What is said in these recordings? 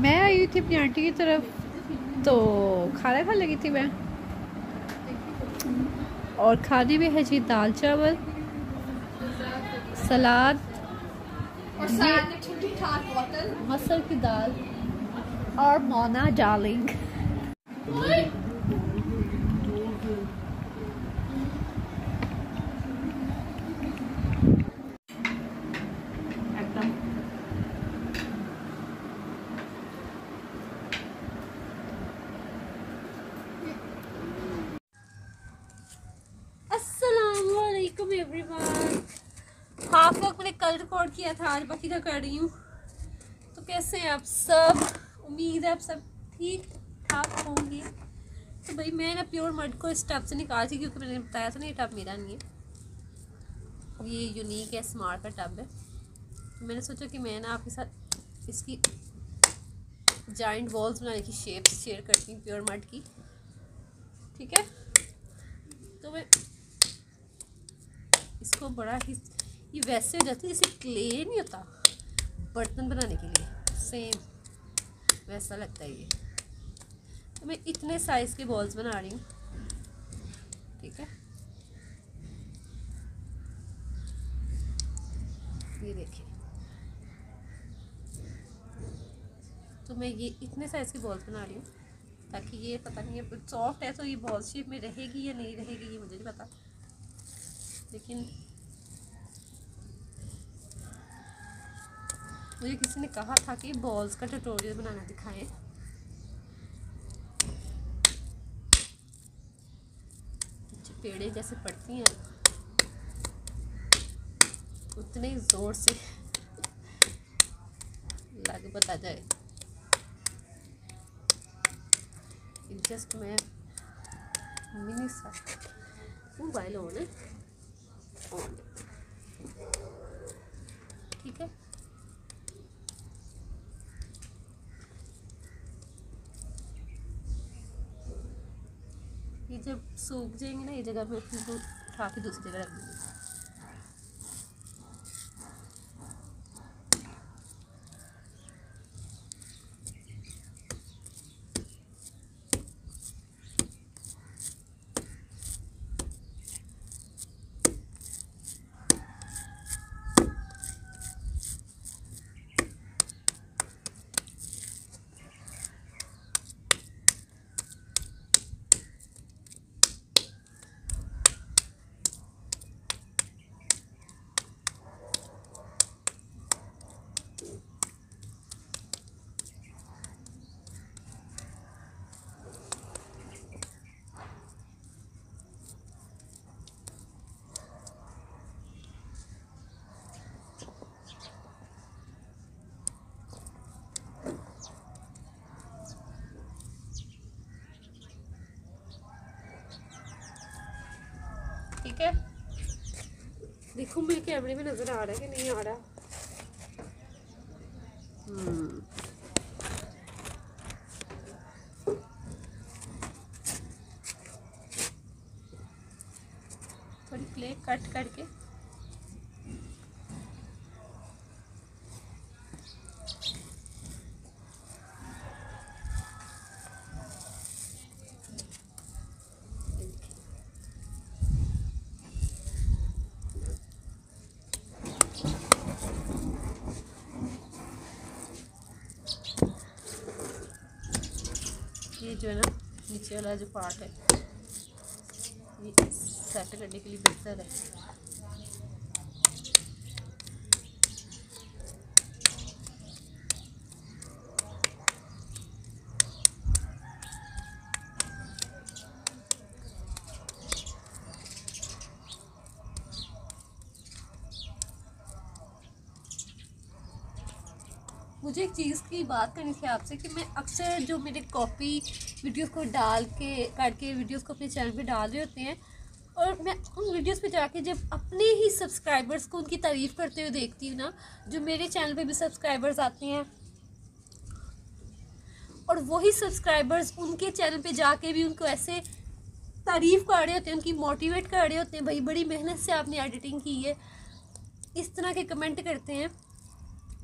मैं आई थी अपनी आंटी की तरफ़ तो खाना खा लगी थी मैं। और खाने में है जी दाल चावल सलाद और सलाद में ठीक ठाक बोतल। मसल की दाल और मोना डार्लिंग। कल रिकॉर्ड किया था, आज बाकी का कर रही हूँ। तो कैसे हैं आप सब? उम्मीद है आप सब ठीक ठाक होंगे। तो भाई, मैं ना प्योर मड को इस टब से निकाल थी क्योंकि मैंने बताया था ना ये टब मेरा नहीं है। ये यूनिक है स्मार्ट का टब है। तो मैंने सोचा कि मैं ना आपके साथ इसकी जॉइंट वॉल्स बनाने की शेप शेयर करती हूँ प्योर मड की। ठीक है? तो मैं इसको बड़ा ही ये वैसे हो जाती है जैसे क्ले नहीं होता, बर्तन बनाने के लिए। सेम वैसा लगता है ये। तो मैं इतने साइज़ के बॉल्स बना रही हूँ। ठीक है? ये देखिए। तो मैं ये इतने साइज़ के बॉल्स बना रही हूँ, ताकि ये पता नहीं है सॉफ्ट है तो ये बॉल शेप में रहेगी या नहीं रहेगी, ये मुझे नहीं पता। लेकिन मुझे किसी ने कहा था कि बॉल्स का ट्यूटोरियल बनाना दिखाएँ। पेड़े जैसे पड़ती हैं, उतने ज़ोर से लग बता जाए। जस्ट मैं मिनी सा मोबाइल ऑन है। ठीक है ये जब सूख जाएँगे ना ये जगह पर फिर उठा के दूसरी जगह रख दूँगी। ठीक है? देखो मेरे कैमरे में नज़र आ रहा है कि नहीं आ रहा हम्म थोड़ी प्ले कट करके ये जो है ना, नीचे वाला जो पार्ट है, ये सेट करने के लिए बेहतर है। मुझे एक चीज़ की बात करनी थी आपसे कि मैं अक्सर जो मेरे कॉपी वीडियोस को डाल के काट के वीडियोस को अपने चैनल पे डाल रहे होते हैं। और मैं उन वीडियोस पे जाके जब अपने ही सब्सक्राइबर्स को उनकी तारीफ़ करते हुए देखती हूँ ना, जो मेरे चैनल पे भी सब्सक्राइबर्स आते हैं, और वही सब्सक्राइबर्स उनके चैनल पे जाके भी उनको ऐसे तारीफ़ कर रहे होते हैं, उनकी मोटिवेट कर रहे होते हैं, भाई बड़ी मेहनत से आपने एडिटिंग की है। इस तरह के कमेंट करते हैं।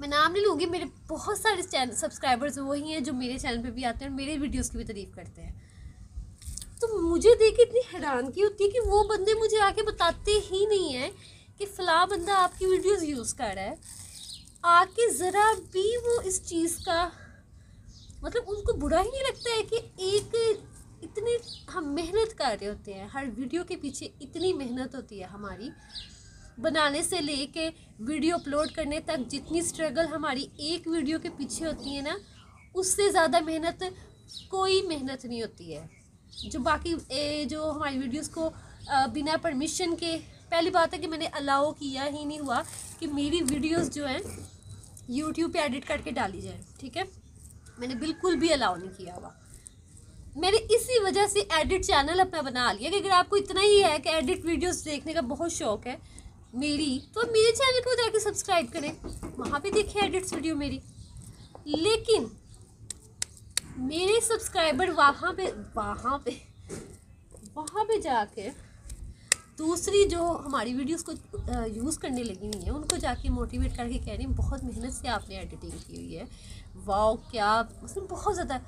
मैं नाम नहीं लूँगी, मेरे बहुत सारे चैनल सब्सक्राइबर्स वही हैं जो मेरे चैनल पे भी आते हैं और मेरे वीडियोस की भी तारीफ़ करते हैं। तो मुझे देख के इतनी हैरानगी होती है कि वो बंदे मुझे आके बताते ही नहीं हैं कि फ़ला बंदा आपकी वीडियोस यूज़ कर रहा है। आके ज़रा भी वो इस चीज़ का मतलब उनको बुरा ही नहीं लगता है कि एक इतनी हम मेहनत कर रहे होते हैं, हर वीडियो के पीछे इतनी मेहनत होती है हमारी। बनाने से लेके वीडियो अपलोड करने तक जितनी स्ट्रगल हमारी एक वीडियो के पीछे होती है ना उससे ज़्यादा मेहनत कोई मेहनत नहीं होती है। जो बाकी ए, जो हमारी वीडियोस को आ, बिना परमिशन के पहली बात है कि मैंने अलाउ किया ही नहीं हुआ कि मेरी वीडियोस जो हैं यूट्यूब पे एडिट करके डाली जाए ठीक है? मैंने बिल्कुल भी अलाउ नहीं किया हुआ। मैंने इसी वजह से एडिट चैनल अपना बना लिया कि अगर आपको इतना ही है कि एडिट वीडियोस देखने का बहुत शौक है मेरी तो मेरे चैनल को जाके सब्सक्राइब करें। वहाँ पे देखें एडिट्स वीडियो मेरी। लेकिन, मेरे सब्सक्राइबर वहाँ पे वहाँ पे वहाँ पे जाके दूसरी जो हमारी वीडियोस को यूज़ करने लगी हुई हैं, उनको जाके मोटिवेट करके कह रही हैं, बहुत मेहनत से आपने एडिटिंग की हुई है। वाओ क्या मतलब बहुत ज़्यादा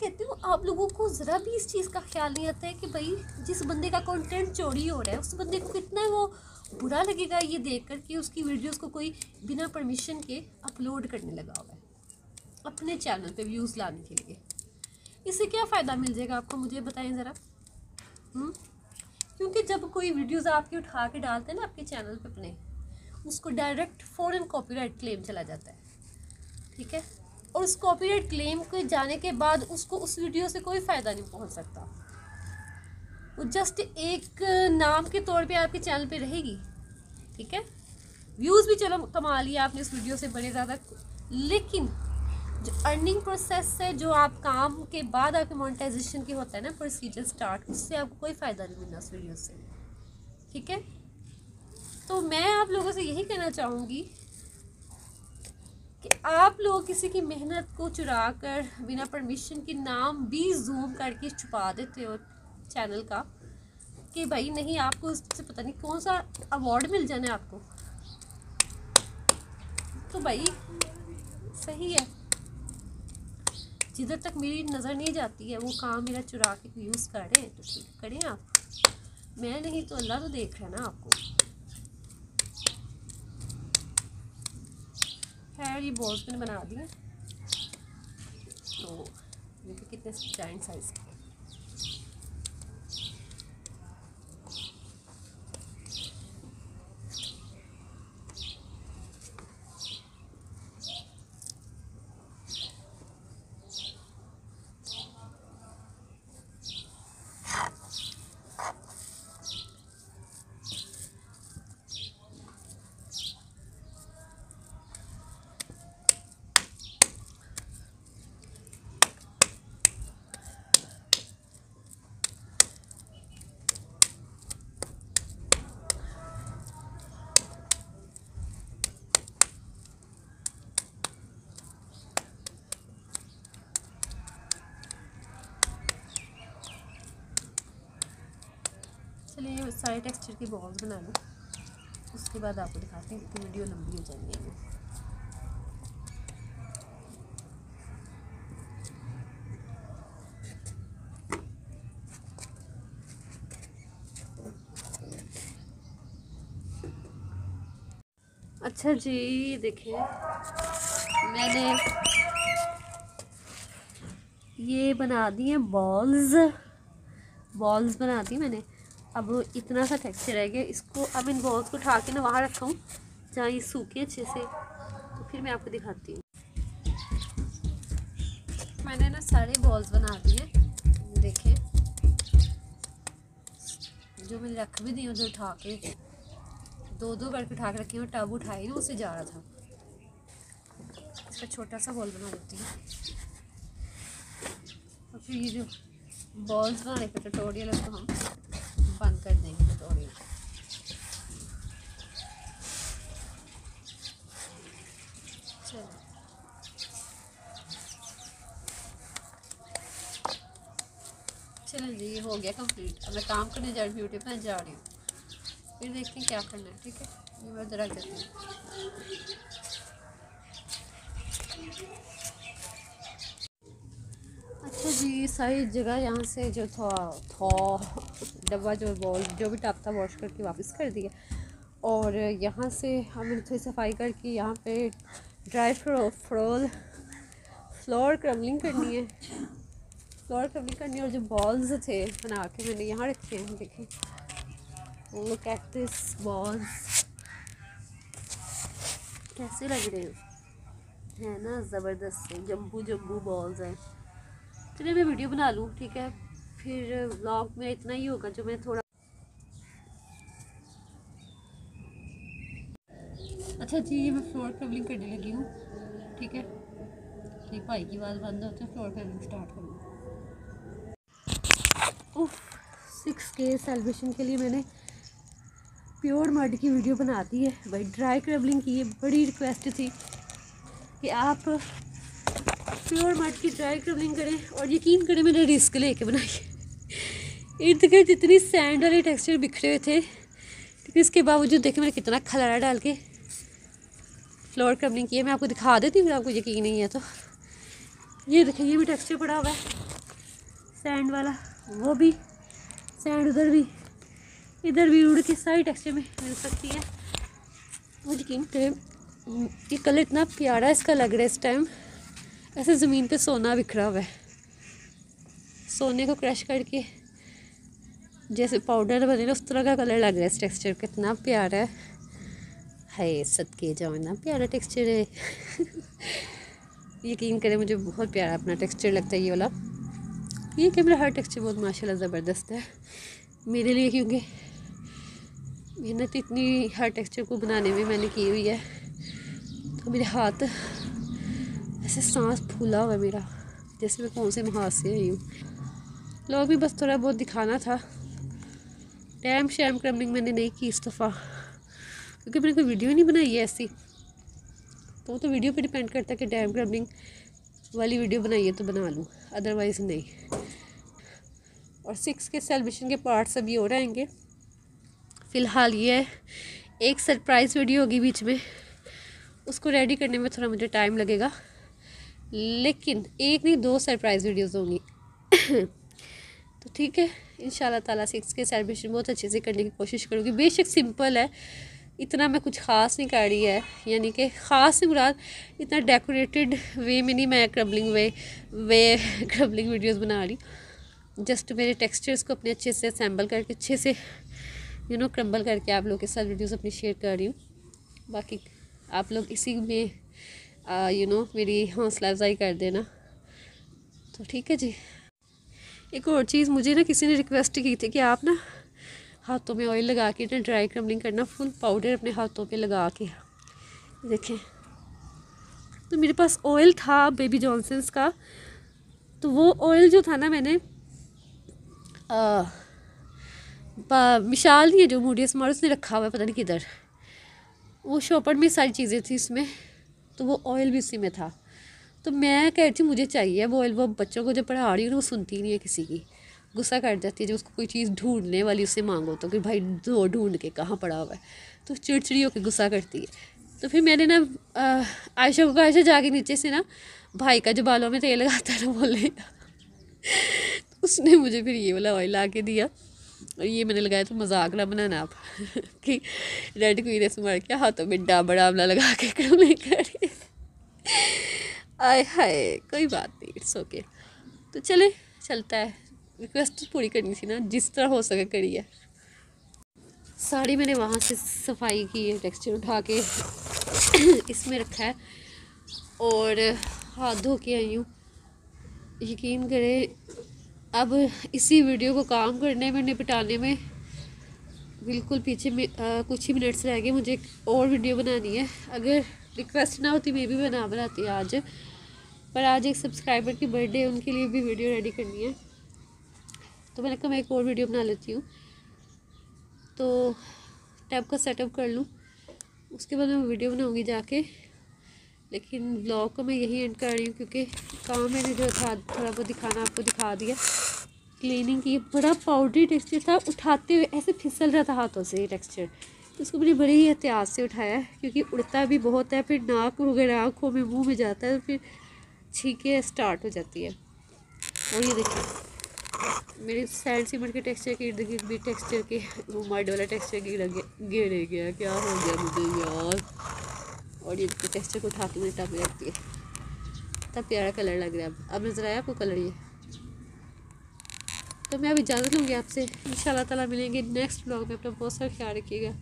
कहती हूँ, आप लोगों को ज़रा भी इस चीज़ का ख्याल नहीं आता है कि भाई, जिस बंदे का कंटेंट चोरी हो रहा है, उस बंदे को कितना वो बुरा लगेगा ये देख कर कि उसकी वीडियोस को कोई बिना परमिशन के अपलोड करने लगा हुआ है, अपने चैनल पे व्यूज़ लाने के लिए। इससे क्या फ़ायदा मिल जाएगा आपको, मुझे बताएँ ज़रा? हम्म? क्योंकि जब कोई वीडियोस आपकी उठा के डालते हैं ना आपके चैनल पे अपने, उसको डायरेक्ट फ़ौरन कॉपीराइट क्लेम चला जाता है। ठीक है? और उस कॉपीराइट क्लेम के जाने के बाद उसको उस वीडियो से कोई फ़ायदा नहीं पहुँच सकता। वो जस्ट एक नाम के तौर पे आपके चैनल पे रहेगी, ठीक है? व्यूज़ भी चलो कमा लिया आपने इस वीडियो से बड़े ज़्यादा। लेकिन जो अर्निंग प्रोसेस है, जो आप काम के बाद आपके मोनेटाइजेशन की होता है ना प्रोसीजर स्टार्ट उससे आपको कोई फ़ायदा नहीं मिलना उस वीडियो से, ठीक है? तो मैं आप लोगों से यही कहना चाहूँगी कि आप लोग किसी की मेहनत को चुरा कर बिना परमिशन के नाम भी जूम करके छुपा देते हो चैनल का, कि भाई नहीं, आपको उससे पता नहीं कौन सा अवार्ड मिल जाना है आपको। तो भाई, सही है। जिधर तक मेरी नज़र नहीं जाती है, वो काम मेरा चुरा के यूज़ करें तो ठीक करें आप। मैं नहीं तो अल्लाह तो देख रहा है ना आपको। खैर ये बॉल्स मैंने बना दिए। तो देखिए कितने जाइंट साइज़ के चलिए सारे टेक्सचर की बॉल्स बना लूँ उसके बाद आपको दिखाती हूँ कि वीडियो लंबी हो जाएगी। अच्छा जी, देखिए। मैंने ये बना दिए बॉल्स बॉल्स बना दी मैंने। अब इतना सा टेक्सचर रह गया, इसको अब इन बॉल्स को उठा के ना वहाँ रखा हूँ, जहाँ ये सूखे अच्छे से। तो फिर मैं आपको दिखाती हूँ। मैंने ना सारे बॉल्स बना दिए, देखें। जो मैंने रख भी दी उधर उठा के दो दो करके उठा के रखी हूँ टब उठाई ना, उससे जा रहा था। इसका छोटा सा बॉल बना देती हूँ। और फिर ये जो बॉल्स बनाने का ट्यूटोरियल है तो हम चलो जी हो गया कंप्लीट अब मैं काम करने जा रही ब्यूटी पर जा रही हूँ। फिर देखते हैं क्या करना है, ठीक है? ये मैं ज़रा करती हूँ। अच्छा जी, सारी जगह यहाँ से जो था था, डब्बा जो बॉल जो भी टाप था वॉश करके वापस कर दिया। और यहाँ से हमने थोड़ी सफ़ाई करके यहाँ पे ड्राई फ्रो फ्रोल फ्लोर क्रमलिंग करनी है। फ्लोर क्रमलिंग करनी और जो बॉल्स थे बना के मैंने यहाँ रखे हैं देखें लुक एट बॉल्स कैसे लग रहे हैं? है ना, ज़बरदस्त से जम्बू जम्बू बॉल्स हैं। चलिए, मैं वीडियो बना लूँ, ठीक है? फिर व्लॉग में इतना ही होगा जो मैं थोड़ा अच्छा जी, ये मैं फ्लोर क्रवलिंग करने लगी हूँ, ठीक है? ये भाई की आवाज़ बंद होती है फ्लोर क्रवलिंग स्टार्ट करूँ। उफ सिक्स के सेलिब्रेशन के लिए मैंने प्योर मड की वीडियो बना दी है। भाई ड्राई क्रबलिंग की ये बड़ी रिक्वेस्ट थी कि आप प्योर मड की ड्राई क्रबलिंग करें और यकीन करें मैंने रिस्क लेके बनाई। इर्द गिर्द जितनी सैंड वाले टेक्सचर बिखरे हुए थे, लेकिन इसके बावजूद देखें मैंने कितना खलारा डाल के फ्लोर क्रबलिंग की है मैं आपको दिखा देती हूँ आपको यकीन नहीं है तो। ये देखें ये भी टेक्सचर पड़ा हुआ है सैंड वाला। वो भी सैंड उधर भी, इधर भी उड़ के सारी टेक्सचर में मिल सकती है। वो यकीन करें, ये कलर इतना प्यारा इसका लग रहा है इस टाइम ऐसे ज़मीन पे सोना बिखरा हुआ है। सोने को क्रश करके, जैसे पाउडर बने ना, उस तरह का कलर लग रहा है इस टेक्सचर कितना प्यारा है। हाय सद के जाओ ना प्यारा टेक्सचर है। यकीन करें, मुझे बहुत प्यारा अपना टेक्सचर लगता है ये वाला। ये कैमरा हर टेक्सचर बहुत माशाल्लाह ज़बरदस्त है। मेरे लिए क्योंकि मेहनत इतनी हर टेक्सचर को बनाने में मैंने की हुई है। तो मेरे हाथ ऐसे सांस फूला हुआ है मेरा, जैसे मैं कौन से महाज से आई हूँ। लोग भी बस थोड़ा बहुत दिखाना था। डैम शैम क्रमिंग मैंने नहीं की इस दफ़ा, क्योंकि मैंने कोई वीडियो नहीं बनाई है ऐसी। तो तो वीडियो पे डिपेंड करता है कि डैम क्रमिंग वाली वीडियो बनाइए तो बना लूँ अदरवाइज़ नहीं। और सिक्स के सेलिब्रेशन के पार्ट्स अभी हो रहेंगे। फ़िलहाल ये एक सरप्राइज़ वीडियो होगी बीच में। उसको रेडी करने में थोड़ा मुझे टाइम लगेगा। लेकिन एक नहीं, दो सरप्राइज़ वीडियोज़ होंगी। तो ठीक है। इन ताला सिक्स के सेलिब्रेशन बहुत अच्छे से करने की कोशिश करूँगी। बेशक सिंपल है। इतना मैं कुछ ख़ास नहीं कर रही है। यानी कि ख़ास से मुराद, इतना डेकोरेटेड वे में नहीं मैं क्रबलिंग वे वे क्रबलिंग वीडियोस बना रही। जस्ट मेरे टेक्सचर्स को अपने अच्छे से असम्बल करके, अच्छे से यू नो क्रम्बल करके आप लोग के साथ वीडियोस अपनी शेयर कर रही हूँ। बाकी आप लोग इसी में यू नो मेरी हौसला अफजाई कर देना। तो ठीक है जी। एक और चीज़ मुझे ना किसी ने रिक्वेस्ट की थी कि आप ना हाथों में ऑयल लगा के ना ड्राई क्रम्बलिंग करना फुल पाउडर अपने हाथों पे लगा के। देखें। तो मेरे पास ऑयल था बेबी जॉनसन्स का। तो वो ऑयल जो था ना मैंने नहीं है जो मूडी स्मार्ट उसने रखा हुआ है, पता नहीं किधर। वो शॉपर में सारी चीज़ें थी इसमें तो वो ऑयल भी उसी में था। तो मैं कह रही थी, मुझे चाहिए वो ऑयल वो बच्चों को जब पढ़ा रही हूँ वो सुनती नहीं है किसी की। गुस्सा कर जाती है जब उसको कोई चीज़ ढूँढने वाली उससे मांगो तो कि भाई दो ढूंढ के कहाँ पड़ा हुआ है। तो चिड़चिड़ी होकर गुस्सा करती है। तो फिर मैंने ना आयशा को, आयशा जाके नीचे से ना, भाई का जो बालों में तेल लगाता है ना बोले उसने मुझे फिर ये वाला ऑयल ला के दिया। और ये मैंने लगाया तो मज़ाक ना बनाना आप। कि रेड क्वीन ऐसे मार के हाथों में डाबड़ा आमला लगा के क्रमिंग कर? आय हाय, कोई बात नहीं इट्स ओके तो चले, चलता है। रिक्वेस्ट पूरी करनी थी ना, जिस तरह हो सके करी है साड़ी मैंने वहाँ से सफ़ाई की है टेक्सचर उठा के। इसमें रखा है। और हाथ धो के आई हूँ। यकीन करें अब इसी वीडियो को काम करने में निपटाने में बिल्कुल पीछे में आ, कुछ ही मिनट्स रह गए मुझे एक और वीडियो बनानी है। अगर रिक्वेस्ट ना होती मैं भी बना बनाती आज। पर आज एक सब्सक्राइबर की बर्थडे उनके लिए भी वीडियो रेडी करनी है। तो मैंने कहा मैं एक और वीडियो बना लेती हूँ। तो टैब का सेटअप कर लूँ। उसके बाद मैं वीडियो बनाऊँगी जाके। लेकिन ब्लॉग को मैं यही एंड कर रही हूँ क्योंकि काम मैंने जो था, थोड़ा बहुत दिखाना आपको दिखा दिया। क्लीनिंग की बड़ा पाउडरी टेक्सचर था, उठाते हुए ऐसे फिसल रहा था हाथों से ये टेक्सचर उसको मैंने बड़े ही एहतियात से उठाया क्योंकि उड़ता भी बहुत है, फिर नाक वगैरह, आँखों में, मुँह में जाता है तो फिर छीके स्टार्ट हो जाती है। और ये देखिए, मेरे सैंड सीमेंट के टेक्सचर के इर्द गिर्द भी टेक्सचर के, वो वाला टेक्सचर गिर गिर गया, क्या हो गया मुझे यार? और ये टेक्सचर को उठा के मैंने टप में दिया इतना प्यारा कलर लग रहा है अब। अब नज़र आया आपको कलर ये? तो मैं अब इजाज़त लूँगी आपसे। इन ताला मिलेंगे नेक्स्ट ब्लॉग में। अपना बहुत सारा ख्याल रखिएगा।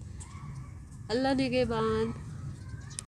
अल्लाह ने के